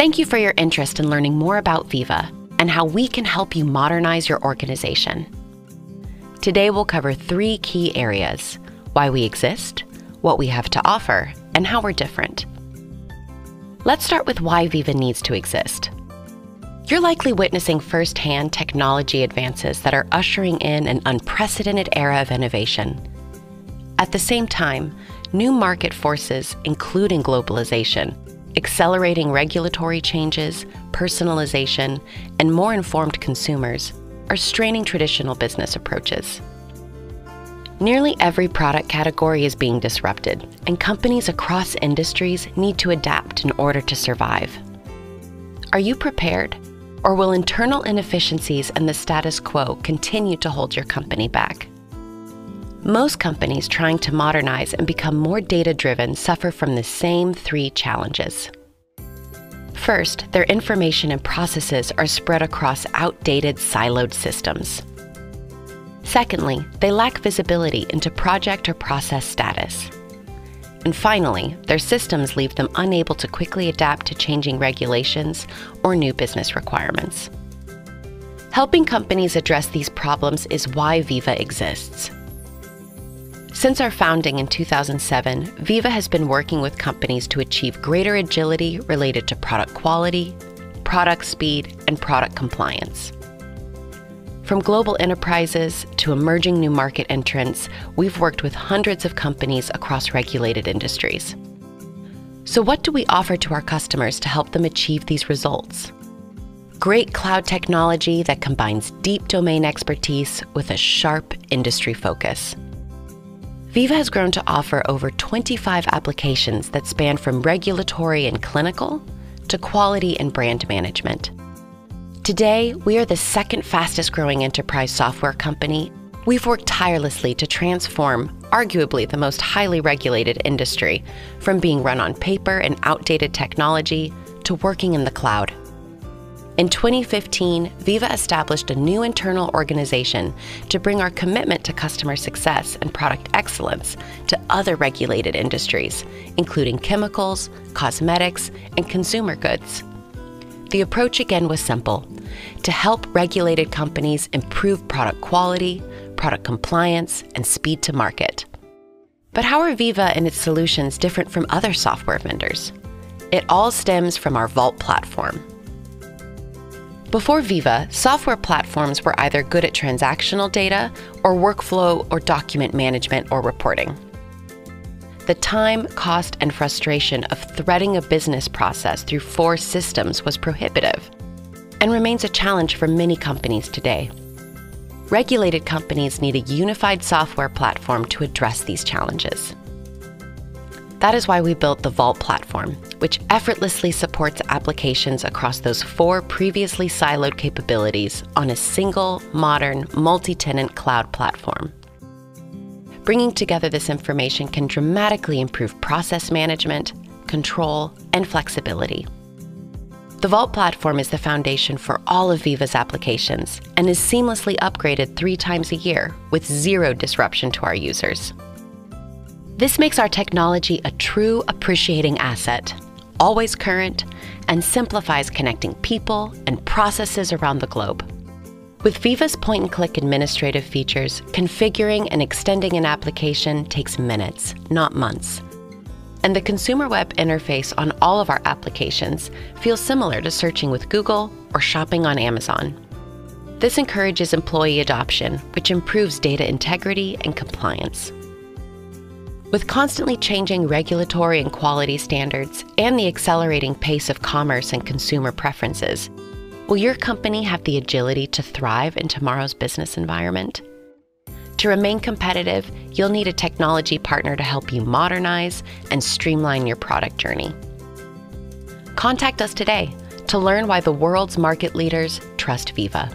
Thank you for your interest in learning more about Veeva and how we can help you modernize your organization. Today, we'll cover three key areas why we exist, what we have to offer, and how we're different. Let's start with why Veeva needs to exist. You're likely witnessing firsthand technology advances that are ushering in an unprecedented era of innovation. At the same time, new market forces, including globalization, accelerating regulatory changes, personalization, and more informed consumers, are straining traditional business approaches. Nearly every product category is being disrupted, and companies across industries need to adapt in order to survive. Are you prepared? Or will internal inefficiencies and the status quo continue to hold your company back? Most companies trying to modernize and become more data driven suffer from the same three challenges. First, their information and processes are spread across outdated, siloed systems. Secondly, they lack visibility into project or process status. And finally, their systems leave them unable to quickly adapt to changing regulations or new business requirements. Helping companies address these problems is why Veeva exists. Since our founding in 2007, Veeva has been working with companies to achieve greater agility related to product quality, product speed, and product compliance. From global enterprises to emerging new market entrants, we've worked with hundreds of companies across regulated industries. So, what do we offer to our customers to help them achieve these results? Great cloud technology that combines deep domain expertise with a sharp industry focus. Veeva has grown to offer over 25 applications that span from regulatory and clinical to quality and brand management. Today, we are the second fastest growing enterprise software company. We've worked tirelessly to transform arguably the most highly regulated industry from being run on paper and outdated technology to working in the cloud. In 2015, Veeva established a new internal organization to bring our commitment to customer success and product excellence to other regulated industries, including chemicals, cosmetics, and consumer goods. The approach again was simple to help regulated companies improve product quality, product compliance, and speed to market. But how are Veeva and its solutions different from other software vendors? It all stems from our Vault platform. Before Veeva, software platforms were either good at transactional data or workflow or document management or reporting. The time, cost, and frustration of threading a business process through four systems was prohibitive and remains a challenge for many companies today. Regulated companies need a unified software platform to address these challenges. That is why we built the Vault platform, which effortlessly supports applications across those four previously siloed capabilities on a single, modern, multi tenant cloud platform. Bringing together this information can dramatically improve process management, control, and flexibility. The Vault platform is the foundation for all of Veeva's applications and is seamlessly upgraded three times a year with zero disruption to our users. This makes our technology a true appreciating asset, always current, and simplifies connecting people and processes around the globe. With Veeva's point and click administrative features, configuring and extending an application takes minutes, not months and the consumer web interface on all of our applications feels similar to searching with Google or shopping on Amazon. This encourages employee adoption, which improves data integrity and compliance. With constantly changing regulatory and quality standards and the accelerating pace of commerce and consumer preferences, will your company have the agility to thrive in tomorrow's business environment? To remain competitive, you'll need a technology partner to help you modernize and streamline your product journey. Contact us today to learn why the world's market leaders trust Veeva.